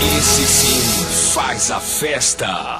Esse sim faz a festa.